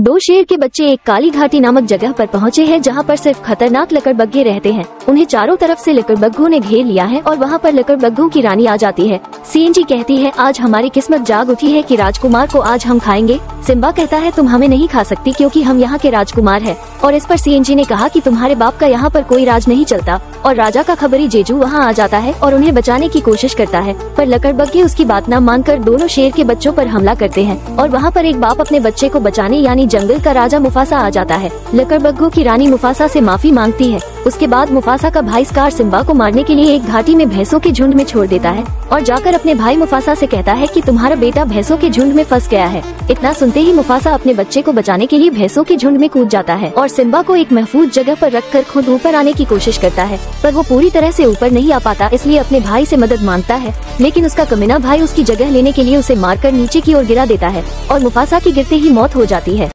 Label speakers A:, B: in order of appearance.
A: दो शेर के बच्चे एक काली घाटी नामक जगह पर पहुँचे हैं, जहाँ पर सिर्फ़ खतरनाक लकड़बग्घे रहते हैं। उन्हें चारों तरफ़ से लकड़बग्घों ने घेर लिया है और वहाँ पर लकड़बग्घों की रानी आ जाती है। सीएनजी कहती है, आज हमारी किस्मत जाग उठी है कि राजकुमार को आज हम खाएँगे। सिम्बा कहता है, तुम हमें नहीं खा सकती क्यूँकी हम यहाँ के राजकुमार है। और इस पर सीएनजी ने कहा कि तुम्हारे बाप का यहाँ पर कोई राज नहीं चलता, और राजा का खबरी जेजू वहाँ आ जाता है और उन्हें बचाने की कोशिश करता है। पर लकड़बग्घे उसकी बात न मानकर दोनों शेर के बच्चों पर हमला करते हैं, और वहाँ पर एक बाप अपने बच्चे को बचाने यानी जंगल का राजा मुफासा आ जाता है। लकड़बग्घों की रानी मुफासा से माफ़ी मांगती है, उसके बाद मुफासा का भाई स्कार सिम्बा को मारने के लिए एक घाटी में भैंसों के झुंड में छोड़ देता है, और जाकर अपने भाई मुफासा से कहता है कि तुम्हारा बेटा भैंसों के झुंड में फंस गया है। इतना सुनते ही मुफासा अपने बच्चे को बचाने के लिए भैंसों के झुंड में कूद जाता है, और सिम्बा को एक महफूज जगह पर रखकर खुद ऊपर आने की कोशिश करता है, पर वो पूरी तरह से ऊपर नहीं आ पाता, इसलिए अपने भाई से मदद माँगता है, लेकिन उसका कमीना भाई उसकी जगह लेने के लिए उसे मारकर नीचे की ओर गिरा देता है, और मुफासा की गिरते ही मौत हो जाती है।